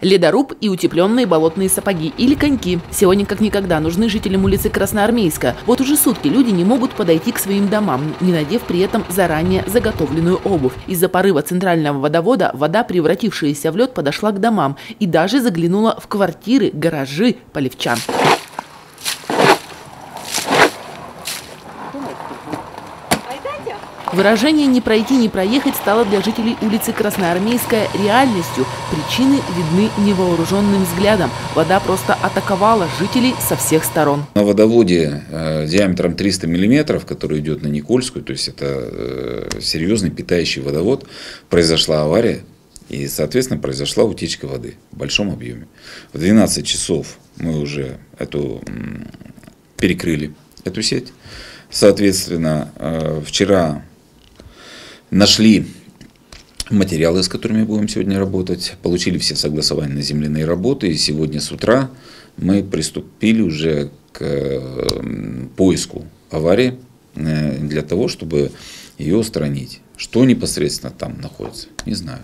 Ледоруб и утепленные болотные сапоги или коньки. Сегодня как никогда нужны жителям улицы Красноармейска. Вот уже сутки люди не могут подойти к своим домам, не надев при этом заранее заготовленную обувь. Из-за порыва центрального водовода вода, превратившаяся в лед, подошла к домам и даже заглянула в квартиры, гаражи поливчан. Выражение «не пройти, не проехать» стало для жителей улицы Красноармейская реальностью. Причины видны невооруженным взглядом. Вода просто атаковала жителей со всех сторон. На водоводе э, диаметром 300 миллиметров, который идет на Никольскую, то есть это э, серьезный питающий водовод, произошла авария. И, соответственно, произошла утечка воды в большом объеме. В 12 часов мы уже эту перекрыли, эту сеть. Соответственно, э, вчера Нашли материалы, с которыми будем сегодня работать, получили все согласования земляные работы, и сегодня с утра мы приступили уже к поиску аварии э, для того, чтобы ее устранить. Что непосредственно там находится, не знаю.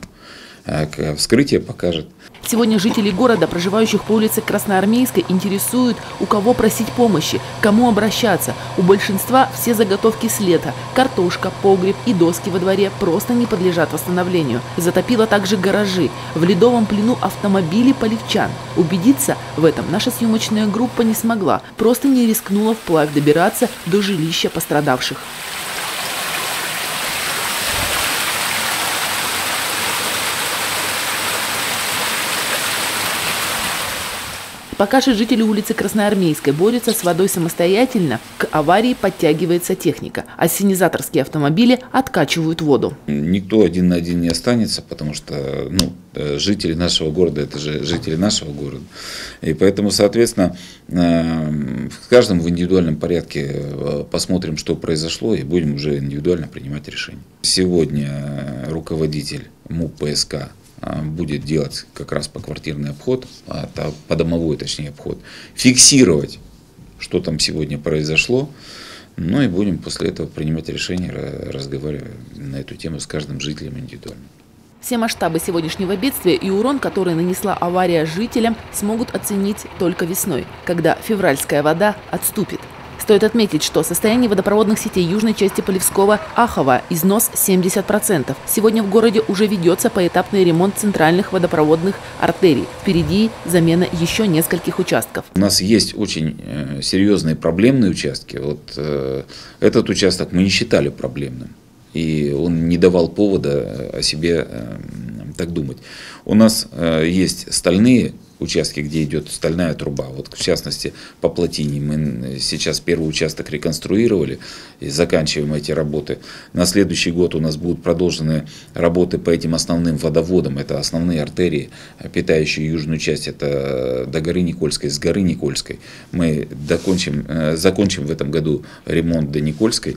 Э, вскрытие покажет. Сегодня жители города, проживающих по улице Красноармейской, интересуют, у кого просить помощи, кому обращаться. У большинства все заготовки с лета. Картошка, погреб и доски во дворе просто не подлежат восстановлению. Затопило также гаражи. В ледовом плену автомобили поливчан. Убедиться в этом наша съемочная группа не смогла. Просто не рискнула вплавь добираться до жилища пострадавших. Пока же жители улицы Красноармейской борются с водой самостоятельно, к аварии подтягивается техника. Ассенизаторские автомобили откачивают воду. Никто один на один не останется, потому что ну, э, жители нашего города – это же жители нашего города. И поэтому, соответственно, э, в каждом в индивидуальном порядке э, посмотрим, что произошло, и будем уже индивидуально принимать решения. Сегодня руководитель МУП ПСК а, будет делать как раз по квартирный обход, а, по домовой точнее обход, фиксировать, что там сегодня произошло, ну и будем после этого принимать решение, разговаривая на эту тему с каждым жителем индивидуально. Все масштабы сегодняшнего бедствия и урон, который нанесла авария жителям, смогут оценить только весной, когда февральская вода отступит. Стоит отметить, что состояние водопроводных сетей южной части Полевского Ахова износ 70%. Сегодня в городе уже ведется поэтапный ремонт центральных водопроводных артерий. Впереди замена еще нескольких участков. У нас есть очень э, серьезные проблемные участки. Вот э, этот участок мы не считали проблемным. И он не давал повода о себе э, так думать. У нас есть стальные участки, где идет стальная труба. Вот в частности по плотине мы сейчас первый участок реконструировали и заканчиваем эти работы. На следующий год у нас будут продолжены работы по этим основным водоводам. Это основные артерии, питающие южную часть. Это до горы Никольской, с горы Никольской. Мы докончим, э, закончим в этом году ремонт до Никольской.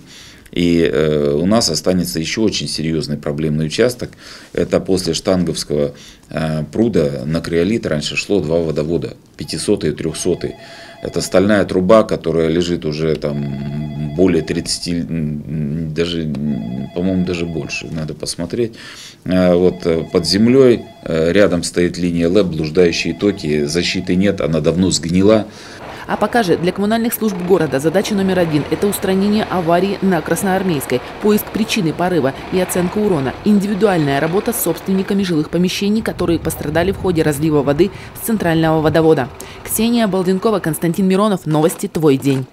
И э, у нас останется еще очень серьезный проблемный участок. Это после Штанговского э, пруда на Криолит раньше шло два водовода, 500 и 300. Это стальная труба, которая лежит уже там более 30, даже, по-моему, даже больше, надо посмотреть. Э, вот э, под землей э, рядом стоит линия ЛЭП, блуждающие токи, защиты нет, она давно сгнила. А пока же для коммунальных служб города задача номер один – это устранение аварии на Красноармейской, поиск причины порыва и оценка урона, индивидуальная работа с собственниками жилых помещений, которые пострадали в ходе разлива воды с центрального водовода. Ксения Балденкова, Константин Миронов. Новости «Твой день».